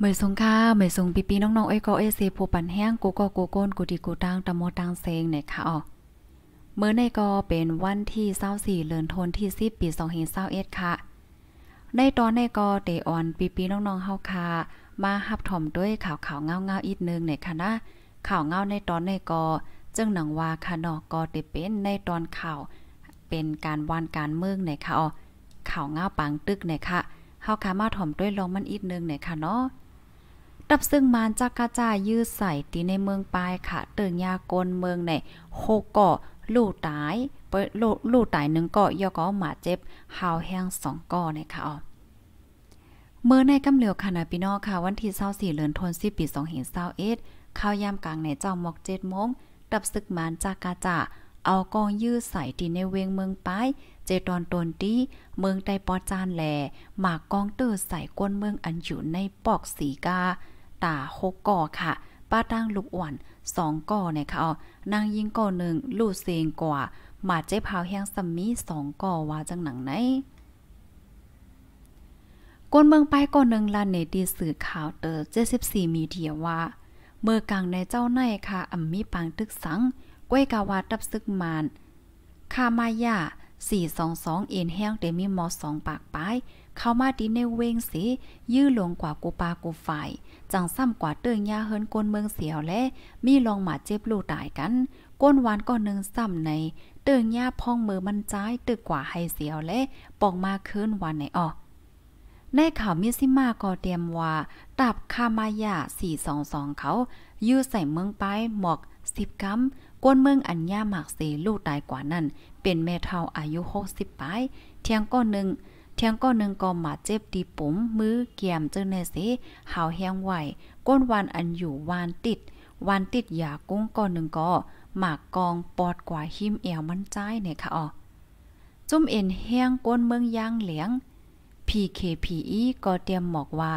เหมยสงค่าเหมยสงปีปีน้องๆไอ้ก็เอเซผู้ปันแห้งกูก็กูโกนกูดีกูตังตะโมตังเซงเนี่ยค่ะอ๋อเมื่อในก็เป็นวันที่24เดือนธันวาคม10ปี2021ค่ะ ในตอนในก็เตออนปีปีน้องๆเฮาค่ะมาฮับถมด้วยข่าวข่าวเงาเงาอีกนึงเนี่ยค่ะนะข่าวเงาในตอนในก็จึงหนังว่าค่ะเนาะก็เตเป็นในตอนข่าวเป็นการวานการเมืองเนี่ยค่ะอ๋อข่าวเงาปังตึกเนี่ยค่ะเฮาค่ะมาถ่อมด้วยลองมันอีกนึงเนี่ยค่ะเนาะ ดับซึ่งมานจักกะจายื้อใส่ตีในเมืองปลายค่ะ เติงยากลเมืองในโคเกาะลู่ตายเปิดลู่ตายหนึ่งเกาะยอก็หมาเจ็บหาวแห้งสองก่อนะคะอ๋อเมื่อในกำเหลียวค่ะนะพี่น้องค่ะ วันที่24เดือนธันวาคมปี2021ข้าวยามกลางในเจ้าหมอก7โมงดับซึกมานจากกาจ่าเอากองยื้อใส่ตีในเวงเมืองปาย เจตอนตนตีเมืองไตปอจานแหลหมากกองเตอร์ใส่ก้นเมืองอันอยู่ในปอกสีกา ตาหกก่อค่ะ ป้าตั้งลูกอ่อนสองก่อเนี่ยค่ะนางยิงก่อหนึ่งลูกเซงกว่าหมาเจ๊พาวแห้งซัมมีสองก่อว่าจังหนังไหนก้นเมืองไปก่อนหนึ่งลานเนตีสื่อข่าวเตอร์74มีเดียว่า เมื่อกลางในเจ้าในค่ะอัมมีปางตึกสังก้วยกาวาตับซึกมานคามายา 422 เอ็นแห้งเตมีมอสองปากปาย เข้ามาดีในเวงสียื้อลงกว่ากูปากูฝ่าย จังซ้ำกว่าเตืองยาเฮินกนเมืองเสียวและ มีลองหมาเจ็บลูกตายกัน ก้นวานก็หนึ่งซ้ำใน เตืองยาพ่องมือมันจ้ายตึกกว่าให้เสียวและปองมาคืนวันไหนออกในข่าวมิซิมาก็เตรียมว่าตับคามายา422 เขา ยื้อใส่เมืองไปหมอก10กำ ก้นเมืองอัญญาหมากเสลูกตายกว่านั้น เป็นแม่เฒ่าอายุ60ปลายเที่ยงก้อนหนึ่งเที่ยงก้อนหนึ่งก็มาเจ็บดีปุ๋มมือเกี่ยมเจ้าแน่สิหาวแห้งไหวก้นวันอันอยู่วานติดวานติดยากุ้งก้อนหนึ่งก็หมากกองปอดกว่าหิมแอวมันใจเนี่ยค่ะอ๋อจุ่มเอ็นแห้งก้นเมืองย่างเหลียง PKPE ก็เตรียมบอกว่า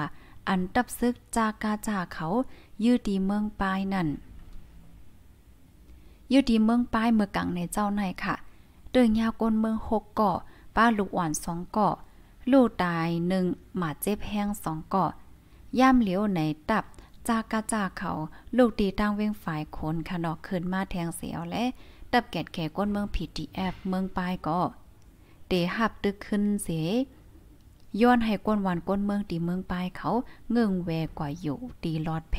อันตับซึกจากกาจาเขา ยืดดีเมืองปลายนั่น ยืดดีเมืองปลายเมื่อกังในเจ้าในค่ะเดินยาวก้นเมืองหกเกาะ ป้าลูกอ่อนสองเกาะ ลูกตายหนึ่งหมาเจ็บแห้งสองเกาะ ย่ามเหลียวในตับ จากกาจากเขา ลูกตีตั้งเว้งฝ่ายคนขนอกขึ้นมาแทงเสียวและตับแกดแขก้นเมืองพีทีแอฟเมืองปลายก็เตหับตึกขึ้นเสียย้อนให้ก้นวันก้นเมืองตีเมืองปลายเขาเงื่งแวกว่าอยู่ตีลอดเพ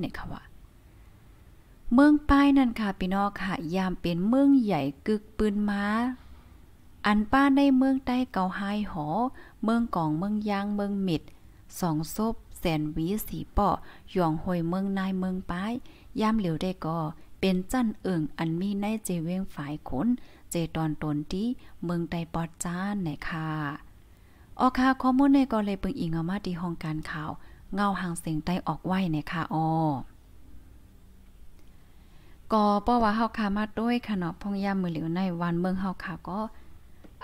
เนี่ยค่ะว่า เมืองปลายนั่นค่ะพี่น้องค่ะ ยามเป็นเมืองใหญ่กึกปืนมาอันป้าในเมืองใต้เกาไฮหอ เมืองกองเมืองยางเมืองมิดสองซบแสนวีสีป่อหย่องหอยเมืองนายเมืองป้ายยามเหลียวได้ก็เป็นจันเอิงอันมีในเจเวงฝ่ายขนเจตอนตนที่เมืองใต้ปอดจ้านไหนค่ะออค่ะข้อมูลในก็เลยเปิงอิงเอามาที่ห้องการข่าว เงาหางเสียงใต้ออกไว้ในค่ะออ ก็ป้อว่าเฮาคามาด้วยค่ะเนาะพงยามมือเหลียวในวันเมืองเฮาค่ะก็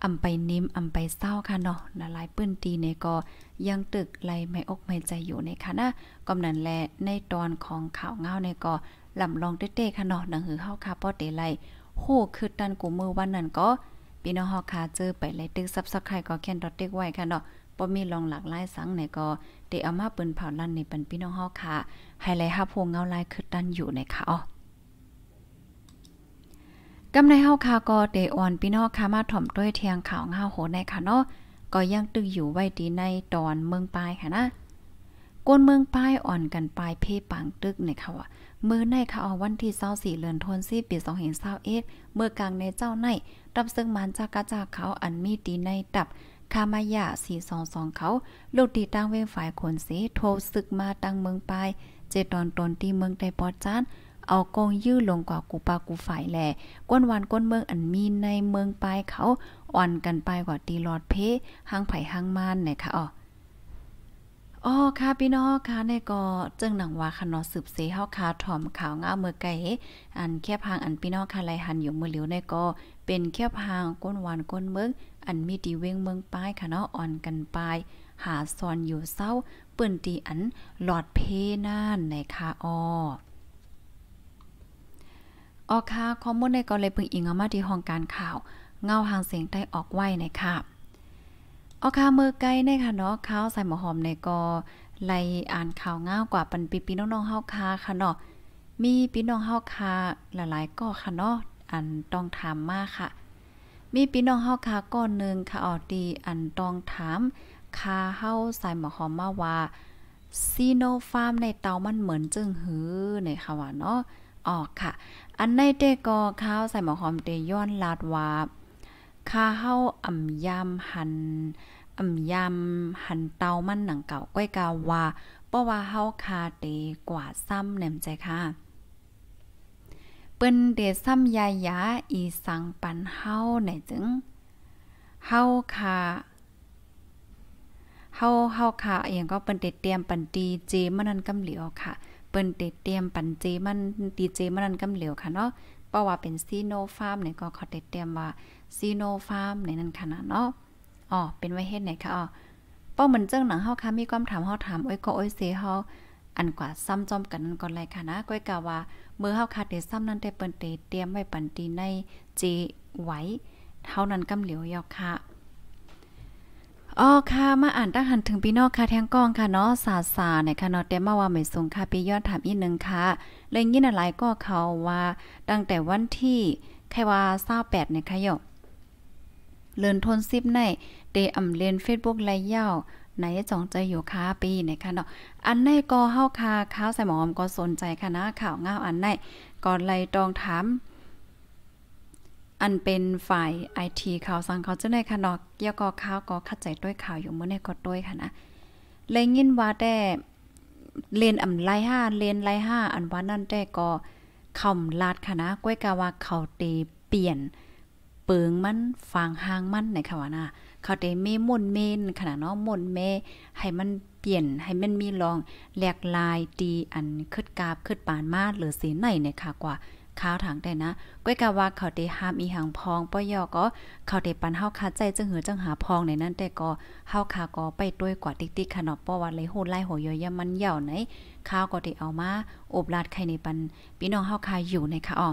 อำไปนิ่มอำไปเศร้าค่ะเนาะละลายปื้นตีในก็ยังตึกไหลไม่อกไม่ใจอยู่ในค่ะนะกำนันแลในตอนของข่าวเงาในก็ลำลองเต้ๆค่ะเนาะหนังหือเฮาค่ะป้อเตไลโหคือตันกูมือวันนั้นก็พี่น้องเฮาค่ะเจอไปเลยตึกซับซับไข่ก็แค่นดอทเต็กไว้ค่ะเนาะบ่มีลองหลากหลายสังไหนก็ได้เอามาปิ้นเผาลั่นในปันพี่น้องเฮาค่ะไฮไลท์ฮับโพงเงาลายคือตันอยู่ในค่ะอ๋อ กำในเฮาค่ะก็เดอ่อนพี่น้องค่ะมาถ่อมด้วยเทียงข่าวเฮาโหในค่ะเนาะก็ยังตึกอยู่ไว้ดีในตอนเมืองปลายค่ะนะก้นเมืองป้ายอ่อนกันปลายเพปังตึกในค่ะว่ามือในค่ะเอาวันที่24เดือนธันวาคมปี2021เมื่อกลางในเจ้าในรับซึ่งมันจากกะจากเขาอันมีดีในตับคามายา422เขาลูกตีตั้งเว้ฝ่ายคนสีโทรศึกมาตั้งเมืองปลายเจตอนตนที่เมืองไดปอดจาน เอากองยื้อลงกว่ากูปากูฝ่ายแหล่ก้นวันก้นเมืองอันมีในเมืองปลายเขาอ่อนกันไปกว่าตีหลอดเพหางไผ่หางมานเนี่ยค่ะอ๋ออ๋อค่ะพี่น้องค่ะในก็จึงหนังว่าค่ะเนาะสืบเสเฮาคาถ่อมข่าวงาเมื่อไก่อันแค่พางอันพี่น้องค่ะไลหันอยู่มือเหลียวในก็เป็นแค่พางก้นวานก้นเมืองอันมีดีเวงเมืองป้ายค่ะเนาะอ่อนกันไปหาซอนอยู่เศร้าปืนตีอันหลอดเพน่านในค่ะอ้อ ออค่ะข้อมูลในก็เลยเพิ่งอิงเอามาที่ห้องการข่าว เงาหางเสียงได้ออกไว้นะคะออค่ะมือไกลในค่ะเนาะข้าวใส่หมอหอมในก็ไลอ่านข่าวง่าวกว่าปันปีปีน้องๆเฮาคาค่ะเนาะมีพี่น้องเฮาคาหลายๆก็ค่ะเนาะอันต้องถามมากค่ะ มีพี่น้องเฮาคาก้อนนึงค่ะออดีอันต้องถามคาเฮาใส่หมอหอมมาว่าซีโนฟาร์มในเตามันเหมือนจึงหือในค่ะว่าเนาะ ออกค่ะ อันในเตก็ข้าวใส่หมอหอมเตย้อนลาดว่าคาเฮาอ่ำยำหันอ่ำยำหันเตามันหนังเก่าก้อยกาวาเพราะว่าเฮาคาเตกว่าซ้ำแหนมใจค่ะเปิ้นเดซ้ำยายาอีสังปันเฮาไหนจึงเฮาคาเฮาเฮาค่ะอย่างก็เปิ้นเตรียมปันตีเจมันนั่นกำเหลียวค่ะ เปิ้นเตรียมปันเจมันตีเจมันนั่นกำเหลียวค่ะเนาะเพราะว่าเป็นซีโนฟาร์มเนี่ยก็เขาเตรียมว่าซีโนฟาร์มในนั้นขนาดเนาะอ๋อเป็นไว้เฮ็ดไหนคะอ๋อเป้าเหมือนเจ้งหนังเฮาค่ะมีความถามเฮาถามโอ้ยก็โอ้ยเซเฮาอันกว่าซ้ำจอมกันนั่นก่อนเลยค่ะนะก้อยกาว่าเมื่อเฮาคาดได้ซ้ำนั้นแต่เปิ้นเตรียมไว้ปันตีในเจไว้เท่านั้นกำเหลียวยอกค่ะ อ๋อค่ะ มาอ่านตั้งหันถึงพี่นอกค่ะแทงกองค่ะเนาะสาสาเนี่ยค่ะเนาะแต่มาว่าไม่สงค่ะพี่ยอดถามอีกนึงค่ะเลยยินอะไรก็เขาว่าตั้งแต่วันที่แค่ว่า28เนี่ยค่ะยอเลินทนซิบในเดอำเลน Facebook ไลยาวไหนจองใจอยู่ค่ะปีนะคะเนาะอันในก็เฮาค่ะข้าวใส่หมอมก็สนใจค่ะนะข่าวง่าวอันในก่อนไลตองถาม อันเป็นฝ่ายไอทีข่าวสังเขาจะได้ค่ะนาะเกี่ยวกับข่าวก็เข้าใจด้วยข่าวอยู่เมื่อในก็ด้วยค่ะนะเลยยินว่าแต่เลนอำไลห้าเลนไลห้าอันว่านั่นแต่ก็คำลาดค่ะนะก้อยกาว่าเขาเตเปลี่ยนเปิงมันฟางหางมันในค่ะว่านะเขาเตเมมนเมนขนาดเนาะมนเมให้มันเปลี่ยนให้มันมีลองแหลกลายดีอันคึดกาบคึดปานมาหรือสีไหนเนี่ยค่ะกว่า ข้าวถังได้นะก้อยกะว่าเขาได้ห้ามอีหังพองป้อยอก็เขาได้ปันเฮาคาใจจึงหือจังหาพองในนั้นแต่ก็เฮาคาก็ไปด้วยกว่าติ๊กๆขนอป้อว่าเลยโหดไล่หัวยอยมันเหย่าไหนข้าวก็ได้เอามาอบลาดไข่ในปันพี่น้องเฮาคาอยู่ในค่ะอ๋อ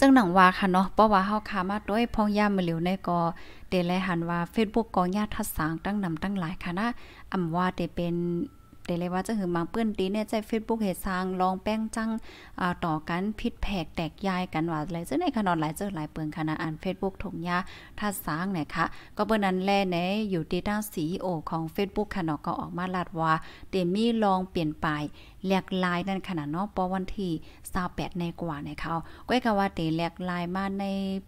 จังหนังว่าค่ะเนาะเพราะว่าเฮาคามาด้วยพองย่ามมาเหลียวในก็เดลหันว่า Facebook ก็ญาติทัดสางตั้งนำตั้งหลายค่ะนะอำว่าเดเป็น ได้เลยว่าจะหือมาเปื้อนตีเนี่ยใจ Facebook เฮ็ดสร้างลองแป้งจังอ่าต่อกันผิดแผกแตกยายกันว่าอะไรซึ่งในขนาดหลายเจอหลายเปิงคณะอ่าน Facebook ถงยาถ้าสร้างเนี่ยค่ะ ก็เปิ้นนั้นแลในอยู่ที่ด้าน CEO ของ Facebook ค่ะเนาะก็ออกมาลาดว่าเดมีลองเปลี่ยนไปแหลกลายนั่นขนาดเนาะปอวันที่28ในกว่าในเขาก้อยก็ว่าเตแหลกลายมาใน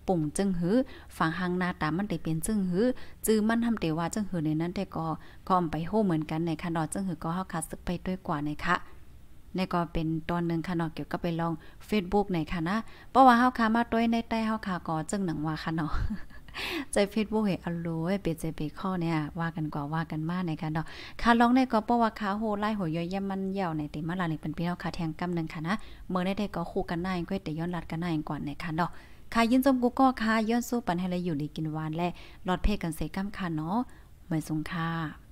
ปุ่งจึงหือฝั่งหางหน้าตามันได้เป็นจึงหือจื้อมันทำเตว่าจึงหือในนั้นแต่ก็ก็ไปโหเหมือนกันในขนาดจึงหือก็เฮาคัดซึกไปด้วยกว่าในคะนี่ก็เป็นตอนหนึ่งค่ะเนาะเกี่ยวกับไปลอง Facebook ในค่ะนะเพราะว่าเฮาคามาต้วยในใต้เฮาคาก็จึงหนังว่าค่ะเนาะ ใจเฟซบุ๊กเหรอโลยเปเจเปข้อเนี่ย ว่ากันกว่าว่ากันมากในกันเนาะค่ะลองในก็เพราะว่าขาโหไล่หัวย่อยย่มันยาวในติมาลานี่เป็นพี่น้องค่ะแทงกำนึงค่ะนะเมื่อได้ได้ก็คู่กันหน้าก้อยแต่ย้อนลัดกันหน้าอังก่อนในค่ะเนาะค่ะยินจมกูก็ค่ะย้อนสู้ปันให้เลยอยู่ดีกินหวานและหลอดเพศกันเสกำค่ะเนาะเหมือนสงค่ะ